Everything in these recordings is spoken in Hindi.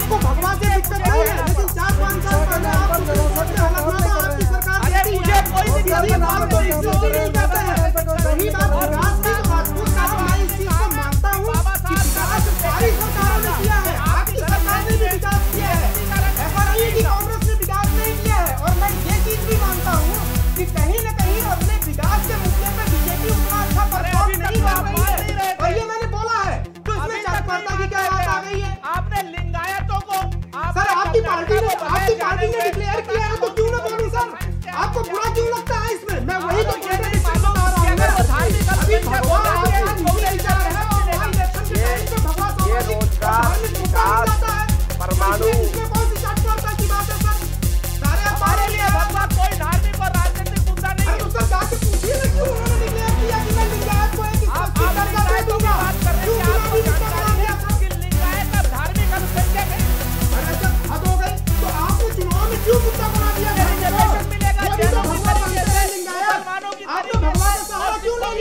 आपको भगवान से दिक्कत नहीं है लेकिन चार पाँच साल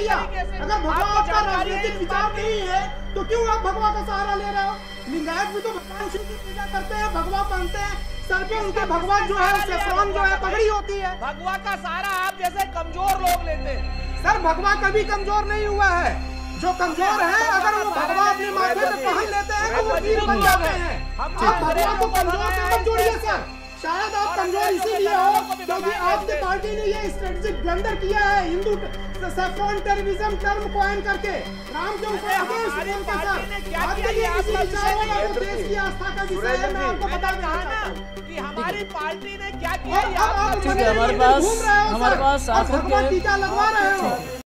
किया? अगर भगवान आपका राजनीतिक विचार नहीं है तो क्यों आप भगवान का सहारा ले रहे हो? लिंगायत भी तो भगवान शिव की पूजा करते हैं भगवान मानते हैं। सर पे उनके भगवान जो है शैतान जो है पगड़ी होती है। भगवान का सहारा आप जैसे कमज़ोर लोग लेते हैं। सर भगवान कभी कमज़ोर नहीं हुआ है। जो कमज़ोर है अगर वो भगवान अपने माथे पे पहन लेते हैं तो वो वीर बन जाते हैं। आप भगवान को कमज़ोर से मत जोड़िए सर। शायद आप कमज़ोर इसीलिए हो क्योंकि आपकी पार्टी ने ये स्ट्रेटेजिक ब्लंडर किया है Hindu saffron terrorism term coin करके। राम जो की हमारी पार्टी ने क्या किया? हमारे पास हमारे पास टीका लगवा रहे हो।